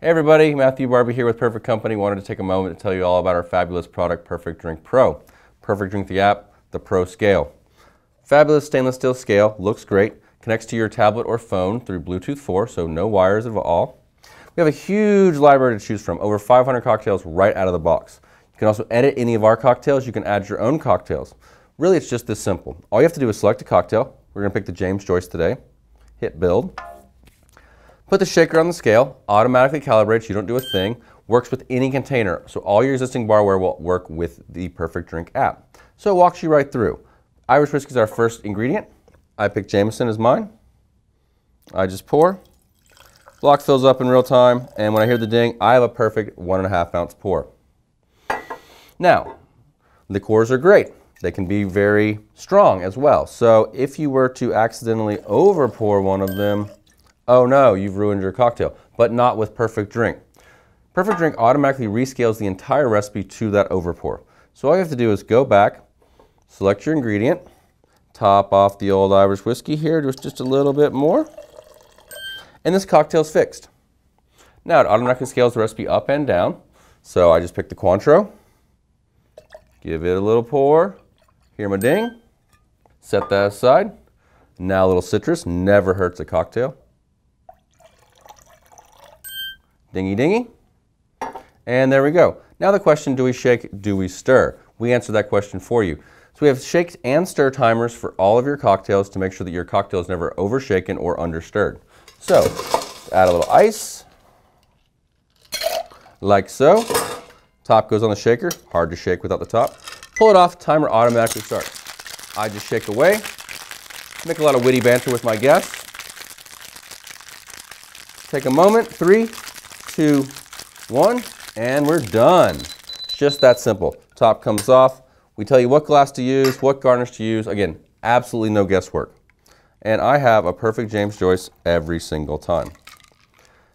Hey everybody, Matthew Barbie here with Perfect Company. Wanted to take a moment to tell you all about our fabulous product, Perfect Drink Pro. Perfect Drink the app, the Pro Scale. Fabulous stainless steel scale, looks great, connects to your tablet or phone through Bluetooth 4, so no wires at all. We have a huge library to choose from, over 500 cocktails right out of the box. You can also edit any of our cocktails, you can add your own cocktails. Really, it's just this simple. All you have to do is select a cocktail. We're going to pick the James Joyce today. Hit build. Put the shaker on the scale, automatically calibrates, you don't do a thing, works with any container, so all your existing barware will work with the Perfect Drink app. So it walks you right through. Irish whiskey is our first ingredient. I picked Jameson as mine. I just pour. Block fills up in real time, and when I hear the ding, I have a perfect one and a half ounce pour. Now, liqueurs are great. They can be very strong as well. So if you were to accidentally over pour one of them, oh no, you've ruined your cocktail, but not with Perfect Drink. Perfect Drink automatically rescales the entire recipe to that overpour. So all you have to do is go back, select your ingredient, top off the old Irish whiskey here, just, just a little bit more, and this cocktail's fixed. Now it automatically scales the recipe up and down. So I just picked the Cointreau, give it a little pour, hear my ding, set that aside. Now a little citrus, never hurts a cocktail. Dingy dingy. And there we go. Now the question, do we shake, do we stir? We answer that question for you. So we have shake and stir timers for all of your cocktails to make sure that your cocktail is never overshaken or understirred. So add a little ice, like so. Top goes on the shaker, hard to shake without the top. Pull it off, timer automatically starts. I just shake away, make a lot of witty banter with my guests. Take a moment, three, two, one, and we're done. It's just that simple. Top comes off. We tell you what glass to use, what garnish to use. Again, absolutely no guesswork. And I have a perfect James Joyce every single time.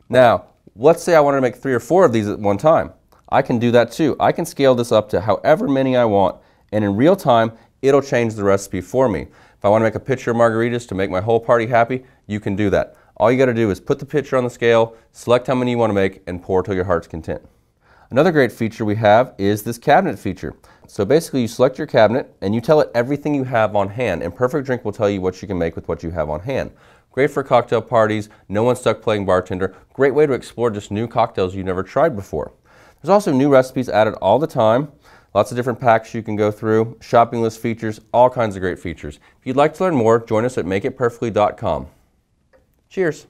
Now, let's say I wanted to make three or four of these at one time. I can do that too. I can scale this up to however many I want, and in real time, it'll change the recipe for me. If I want to make a pitcher of margaritas to make my whole party happy, you can do that. All you got to do is put the pitcher on the scale, select how many you want to make, and pour till your heart's content. Another great feature we have is this cabinet feature. So basically you select your cabinet and you tell it everything you have on hand and Perfect Drink will tell you what you can make with what you have on hand. Great for cocktail parties, no one's stuck playing bartender, great way to explore just new cocktails you've never tried before. There's also new recipes added all the time, lots of different packs you can go through, shopping list features, all kinds of great features. If you'd like to learn more, join us at makeitperfectly.com. Cheers.